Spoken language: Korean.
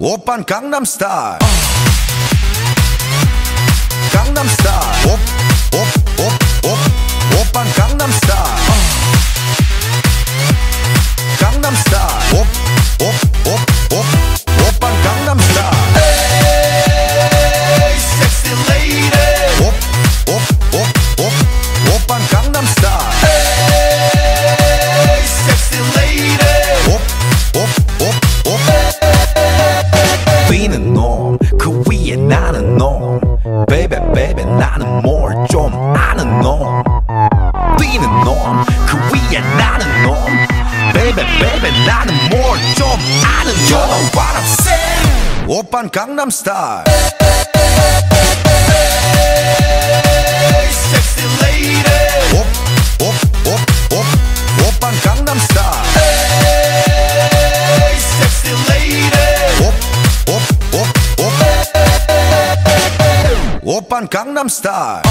오빤 강남스타일 우리는 놈 그 위에 나는 놈 Baby baby 나는 뭘 좀 아는 놈 뛰는 놈 그 위에 나는 놈 Baby baby 나는 뭘 좀 아는 놈 You know what I'm saying 오빤 강남스타일 강남스타일